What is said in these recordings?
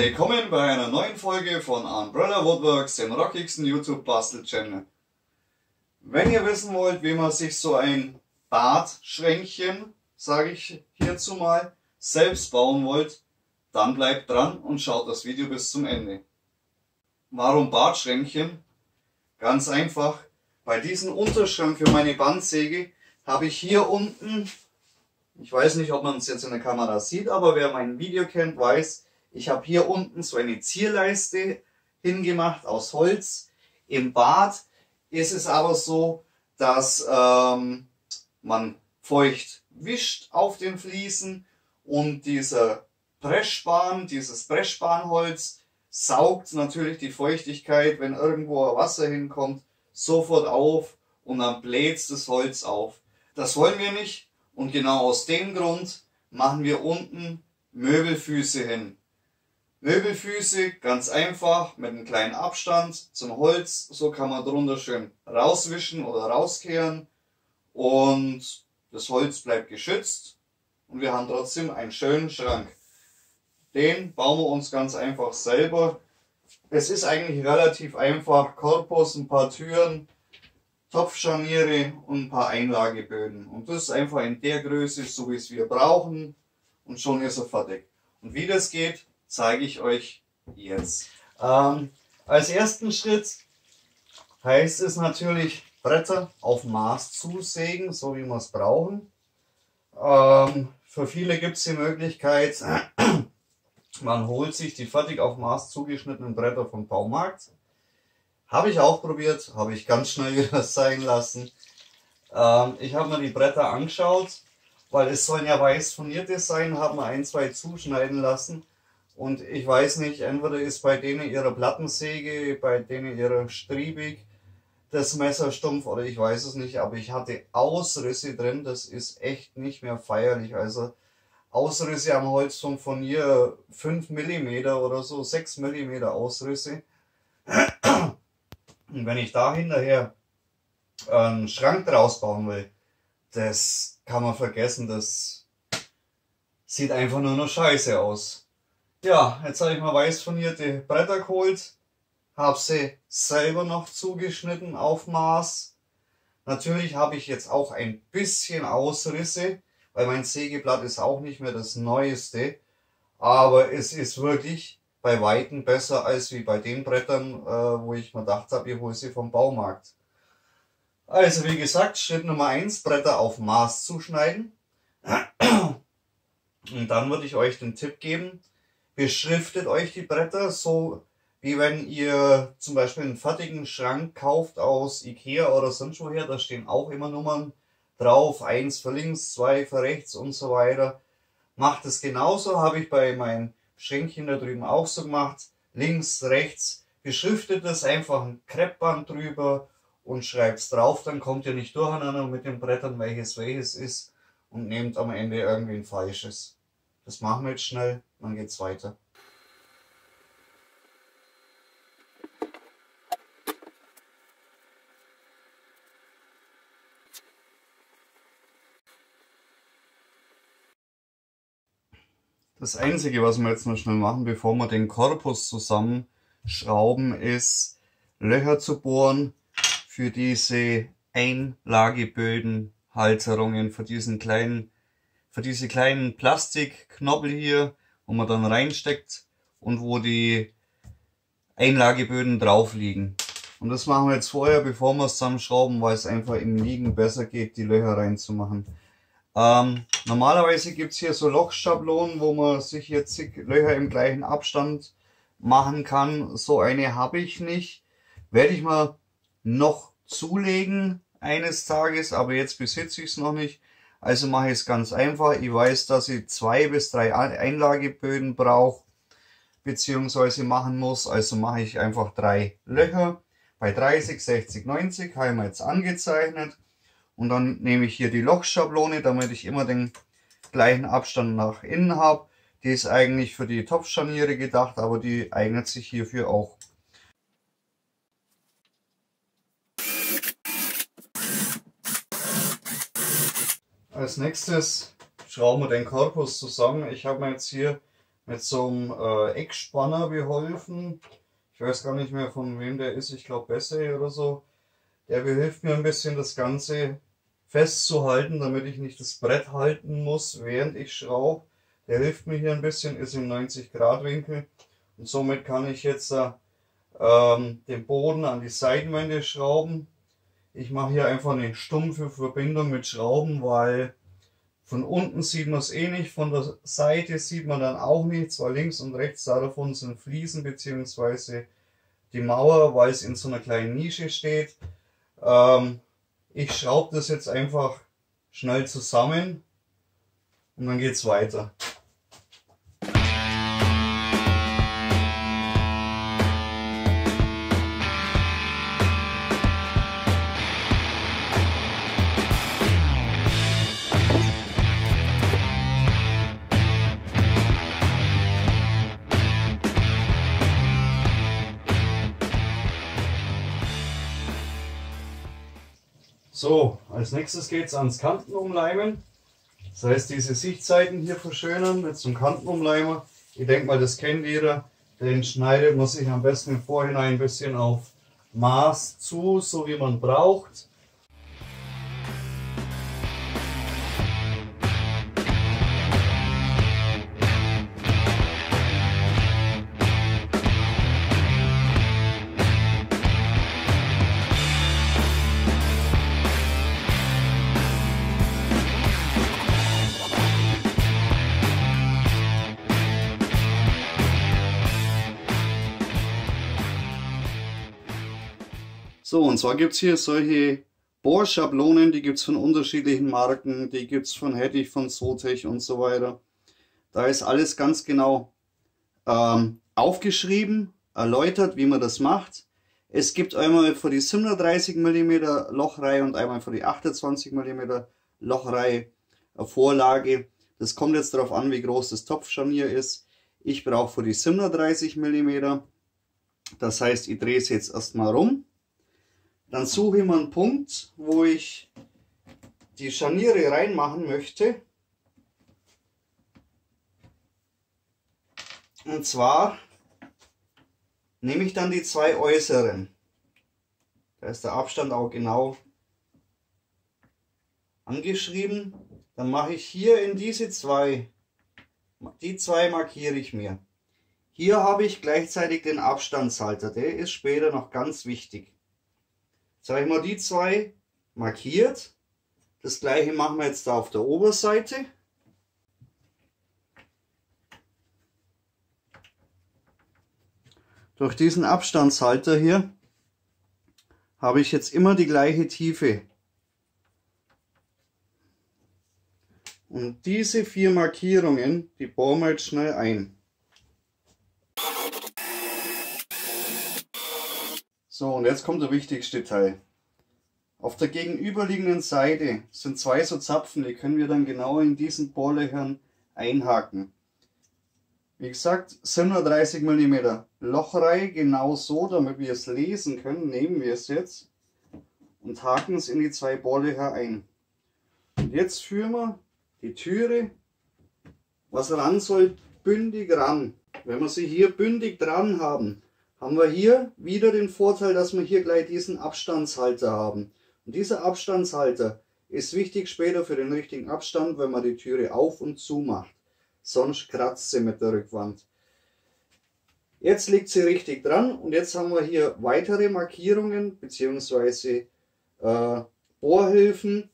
Willkommen bei einer neuen Folge von Umbrella Woodworks, dem rockigsten YouTube-Bastel-Channel. Wenn ihr wissen wollt, wie man sich so ein Badschränkchen, sage ich hierzu mal, selbst bauen wollt, dann bleibt dran und schaut das Video bis zum Ende. Warum Badschränkchen? Ganz einfach, bei diesem Unterschrank für meine Bandsäge habe ich hier unten, ich weiß nicht, ob man es jetzt in der Kamera sieht, aber wer mein Video kennt, weiß, ich habe hier unten so eine Zierleiste hingemacht aus Holz. Im Bad ist es aber so, dass ähm, man feucht wischt auf den Fliesen und dieser Pressspan, dieses Pressspanholz saugt natürlich die Feuchtigkeit, wenn irgendwo Wasser hinkommt, sofort auf und dann bläht das Holz auf. Das wollen wir nicht und genau aus dem Grund machen wir unten Möbelfüße hin. Möbelfüße, ganz einfach, mit einem kleinen Abstand zum Holz. So kann man drunter schön rauswischen oder rauskehren. Und das Holz bleibt geschützt. Und wir haben trotzdem einen schönen Schrank. Den bauen wir uns ganz einfach selber. Es ist eigentlich relativ einfach. Korpus, ein paar Türen, Topfscharniere und ein paar Einlageböden. Und das ist einfach in der Größe, so wie es wir brauchen. Und schon ist er fertig. Und wie das geht, zeige ich euch jetzt. Ähm, als ersten Schritt heißt es natürlich Bretter auf Maß zusägen, so wie wir es brauchen. Ähm, für viele gibt es die Möglichkeit, man holt sich die fertig auf Maß zugeschnittenen Bretter vom Baumarkt. Habe ich auch probiert, habe ich ganz schnell wieder sein lassen. Ähm, ich habe mir die Bretter angeschaut, weil es sollen ja weiß furnierte sein, habe mir ein, zwei zuschneiden lassen. Und ich weiß nicht, entweder ist bei denen ihre Plattensäge, bei denen ihre Striebig das Messer stumpf oder ich weiß es nicht, aber ich hatte Ausrisse drin, das ist echt nicht mehr feierlich. Also Ausrisse am Holz von, von hier 5 mm oder so, 6 mm Ausrisse. Und wenn ich da hinterher einen Schrank draus bauen will, das kann man vergessen, das sieht einfach nur noch scheiße aus. Ja, jetzt habe ich mal weiß furnierte Bretter geholt, habe sie selber noch zugeschnitten auf Maß. Natürlich habe ich jetzt auch ein bisschen Ausrisse, weil mein Sägeblatt ist auch nicht mehr das neueste. Aber es ist wirklich bei Weitem besser als wie bei den Brettern, äh, wo ich mir gedacht habe, ich hole sie vom Baumarkt. Also wie gesagt, Schritt Nummer eins: Bretter auf Maß zuschneiden. Und dann würde ich euch den Tipp geben, beschriftet euch die Bretter so, wie wenn ihr zum Beispiel einen fertigen Schrank kauft aus Ikea oder sonst woher. Da stehen auch immer Nummern drauf. Eins für links, zwei für rechts und so weiter. Macht es genauso, habe ich bei meinem Schränkchen da drüben auch so gemacht. Links, rechts, beschriftet es einfach ein Kreppband drüber und schreibt es drauf. Dann kommt ihr nicht durcheinander mit den Brettern, welches welches ist und nehmt am Ende irgendwie ein falsches. Das machen wir jetzt schnell, dann geht's weiter. Das einzige, was wir jetzt noch schnell machen, bevor wir den Korpus zusammenschrauben, ist Löcher zu bohren für diese Einlagebödenhalterungen, für diesen kleinen für diese kleinen Plastikknobbel hier, wo man dann reinsteckt und wo die Einlageböden drauf liegen. Und das machen wir jetzt vorher, bevor wir es zusammenschrauben, weil es einfach im Liegen besser geht, die Löcher reinzumachen. Ähm, normalerweise gibt es hier so Lochschablonen, wo man sich jetzt Löcher im gleichen Abstand machen kann. So eine habe ich nicht. Werde ich mal noch zulegen eines Tages, aber jetzt besitze ich es noch nicht. Also mache ich es ganz einfach. Ich weiß, dass ich zwei bis drei Einlageböden brauche, beziehungsweise machen muss. Also mache ich einfach drei Löcher. Bei 30, 60, 90 habe ich mir jetzt angezeichnet. Und dann nehme ich hier die Lochschablone, damit ich immer den gleichen Abstand nach innen habe. Die ist eigentlich für die Topfscharniere gedacht, aber die eignet sich hierfür auch. Als nächstes schrauben wir den Korpus zusammen. Ich habe mir jetzt hier mit so einem äh, Eckspanner beholfen. Ich weiß gar nicht mehr von wem der ist, ich glaube Besser oder so. Der behilft mir ein bisschen das Ganze festzuhalten, damit ich nicht das Brett halten muss, während ich schraube. Der hilft mir hier ein bisschen, ist im 90 Grad Winkel und somit kann ich jetzt äh, ähm, den Boden an die Seitenwände schrauben. Ich mache hier einfach eine stumpfe Verbindung mit Schrauben, weil von unten sieht man es eh nicht, von der Seite sieht man dann auch nichts, weil links und rechts davon sind Fliesen bzw. die Mauer, weil es in so einer kleinen Nische steht. Ähm, ich schraube das jetzt einfach schnell zusammen und dann geht es weiter. So, als nächstes geht es ans Kantenumleimen. Das heißt, diese Sichtseiten hier verschönern mit so einem Kantenumleimer. Ich denke mal, das kennt jeder. Den schneidet man sich am besten im Vorhinein ein bisschen auf Maß zu, so wie man braucht. So, und zwar gibt es hier solche Bohrschablonen, die gibt es von unterschiedlichen Marken, die gibt es von Hettich, von Sotech und so weiter. Da ist alles ganz genau ähm, aufgeschrieben, erläutert, wie man das macht. Es gibt einmal für die 37 mm Lochreihe und einmal für die 28 mm Lochreihe eine Vorlage. Das kommt jetzt darauf an, wie groß das Topfscharnier ist. Ich brauche für die 37 mm. Das heißt, ich drehe es jetzt erstmal rum. Dann suche ich mir einen Punkt, wo ich die Scharniere reinmachen möchte. Und zwar nehme ich dann die zwei äußeren. Da ist der Abstand auch genau angeschrieben. Dann mache ich hier in diese zwei, die zwei markiere ich mir. Hier habe ich gleichzeitig den Abstandshalter, der ist später noch ganz wichtig. Jetzt habe ich mal die zwei markiert. Das gleiche machen wir jetzt da auf der Oberseite. Durch diesen Abstandshalter hier habe ich jetzt immer die gleiche Tiefe. Und diese vier Markierungen, die bohren wir jetzt schnell ein. So, und jetzt kommt der wichtigste Teil. Auf der gegenüberliegenden Seite sind zwei so Zapfen, die können wir dann genau in diesen Bohrlöchern einhaken. Wie gesagt, 37 mm Lochreihe, genau so, damit wir es lesen können, nehmen wir es jetzt und haken es in die zwei Bohrlöcher ein. Und jetzt führen wir die Türe, was ran soll, bündig ran. Wenn wir sie hier bündig dran haben, haben wir hier wieder den Vorteil, dass wir hier gleich diesen Abstandshalter haben. Und dieser Abstandshalter ist wichtig später für den richtigen Abstand, wenn man die Türe auf und zu macht. Sonst kratzt sie mit der Rückwand. Jetzt liegt sie richtig dran und jetzt haben wir hier weitere Markierungen bzw. Äh, Bohrhilfen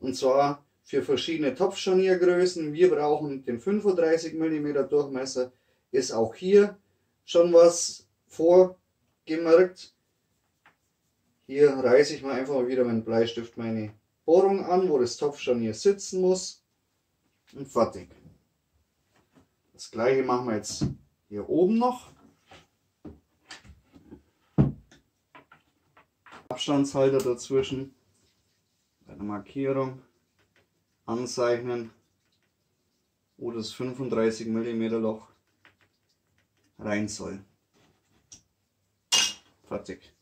und zwar für verschiedene Topfscharniergrößen. Wir brauchen den 35 mm Durchmesser. Ist auch hier schon was vorgemerkt. Hier reiße ich mal einfach mal wieder dem Bleistift meine Bohrung an, wo das Topfscharnier sitzen muss. Und fertig. Das gleiche machen wir jetzt hier oben noch. Abstandshalter dazwischen. Eine Markierung anzeichnen, wo das 35 mm Loch rein soll. Fertig.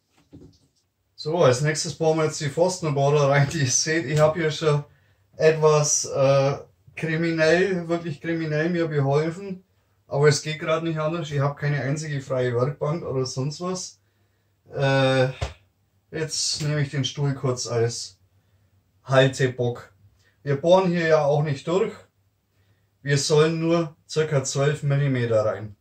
So, als nächstes bauen wir jetzt die Pfostenbohrer rein. Die ihr seht, ich habe hier schon etwas äh, kriminell, wirklich kriminell mir beholfen. Aber es geht gerade nicht anders. Ich habe keine einzige freie Werkbank oder sonst was. Äh, jetzt nehme ich den Stuhl kurz als Haltebock. Wir bohren hier ja auch nicht durch. Wir sollen nur ca. 12 mm rein.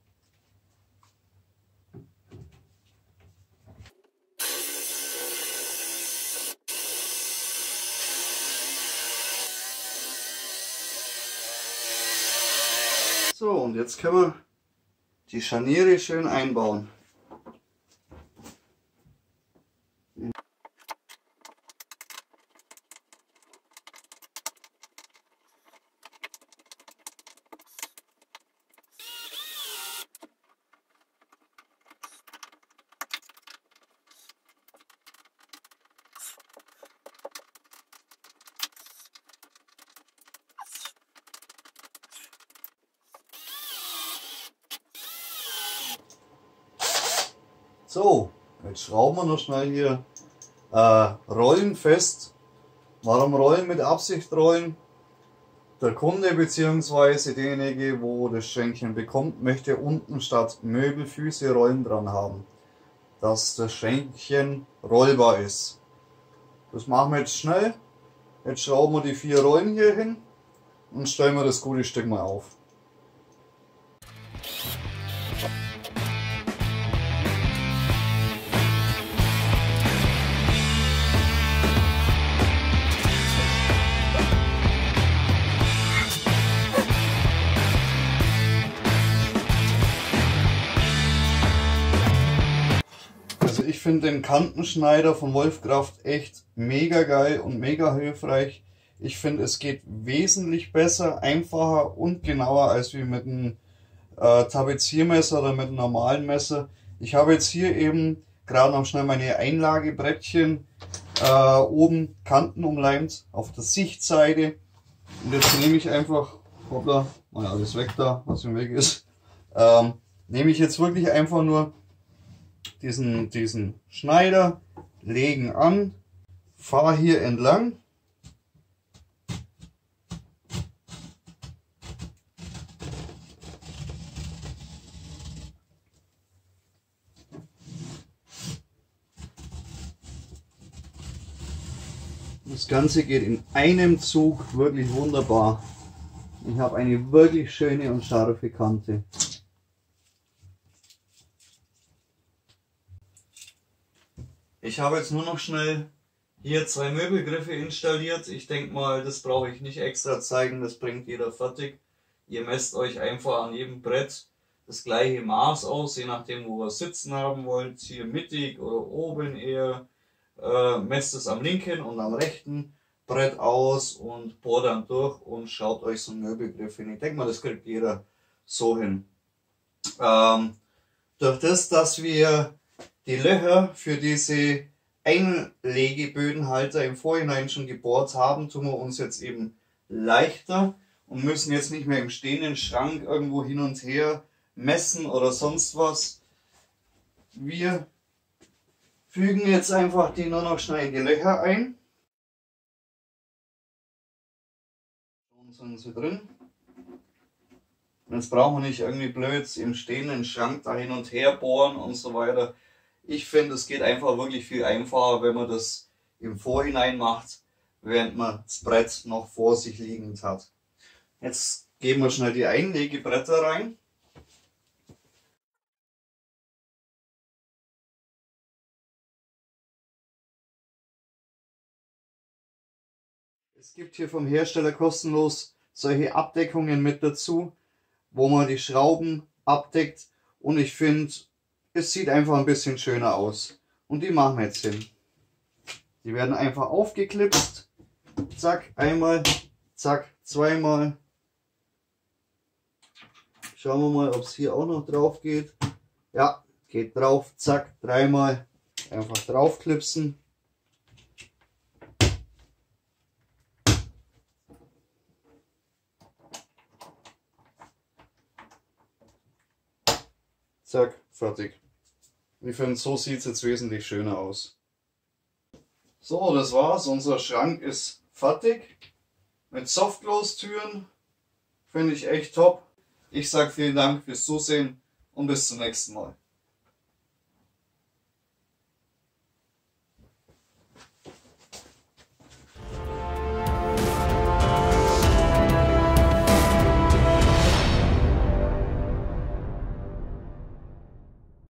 So, und jetzt können wir die Scharniere schön einbauen. So, jetzt schrauben wir noch schnell hier äh, Rollen fest. Warum Rollen mit Absicht rollen? Der Kunde bzw. derjenige, wo das Schränkchen bekommt, möchte unten statt Möbelfüße Rollen dran haben. Dass das Schränkchen rollbar ist. Das machen wir jetzt schnell. Jetzt schrauben wir die vier Rollen hier hin und stellen wir das gute Stück mal auf. Finde den Kantenschneider von Wolfkraft echt mega geil und mega hilfreich. Ich finde, es geht wesentlich besser, einfacher und genauer als wie mit einem äh, Tapeziermesser oder mit einem normalen Messer. Ich habe jetzt hier eben gerade noch schnell meine Einlagebrettchen äh, oben Kanten umleimt auf der Sichtseite. Und jetzt nehme ich einfach, hoppla, mal alles weg da, was im Weg ist, ähm, nehme ich jetzt wirklich einfach nur diesen, diesen Schneider, legen an, fahre hier entlang. Das Ganze geht in einem Zug wirklich wunderbar. Ich habe eine wirklich schöne und scharfe Kante. Ich habe jetzt nur noch schnell hier zwei Möbelgriffe installiert. Ich denke mal, das brauche ich nicht extra zeigen, das bringt jeder fertig. Ihr messt euch einfach an jedem Brett das gleiche Maß aus, je nachdem wo ihr sitzen haben wollt. Hier mittig oder oben eher. Äh, messt es am linken und am rechten Brett aus und bohrt dann durch und schaut euch so einen Möbelgriff hin. Ich denke mal, das kriegt jeder so hin. Ähm, durch das, dass wir die Löcher für diese Einlegebödenhalter im Vorhinein schon gebohrt haben, tun wir uns jetzt eben leichter und müssen jetzt nicht mehr im stehenden Schrank irgendwo hin und her messen oder sonst was. Wir fügen jetzt einfach die nur noch schnell in die Löcher ein. Schon sind sie drin. Jetzt brauchen wir nicht irgendwie blöd im stehenden Schrank da hin und her bohren und so weiter. Ich finde, es geht einfach wirklich viel einfacher, wenn man das im Vorhinein macht, während man das Brett noch vor sich liegend hat. Jetzt geben wir schnell die Einlegebretter rein. Es gibt hier vom Hersteller kostenlos solche Abdeckungen mit dazu, wo man die Schrauben abdeckt und ich finde, es sieht einfach ein bisschen schöner aus. Und die machen wir jetzt hin. Die werden einfach aufgeklipst. Zack, einmal, zack, zweimal. Schauen wir mal, ob es hier auch noch drauf geht. Ja, geht drauf, zack, dreimal. Einfach draufklipsen. Zack, fertig. Ich finde, so sieht es jetzt wesentlich schöner aus. So, das war's. Unser Schrank ist fertig. Mit Softclose-Türen. Finde ich echt top. Ich sage vielen Dank fürs Zusehen und bis zum nächsten Mal.